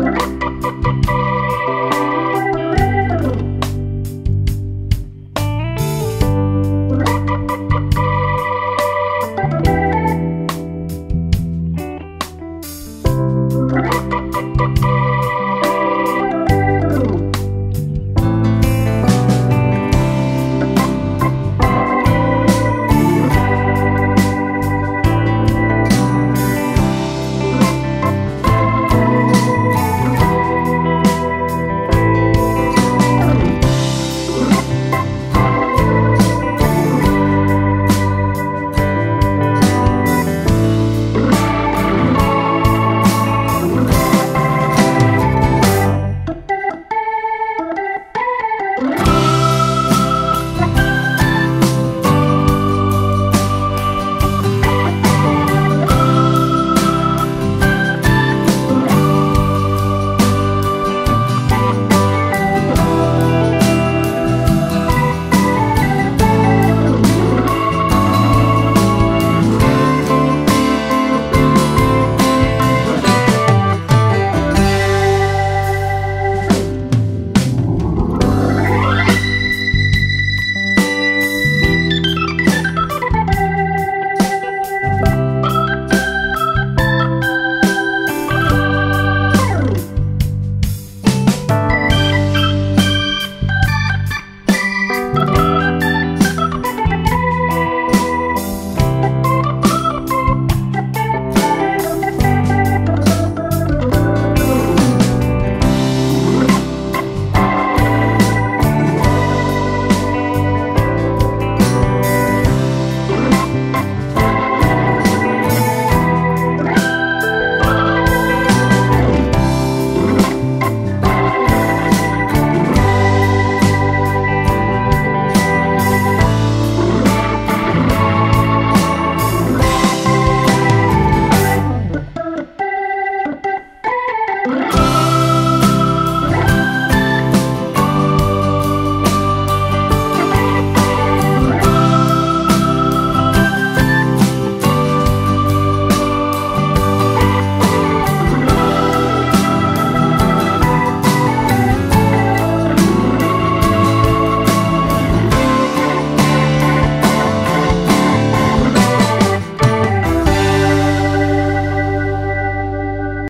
Bye. Bye.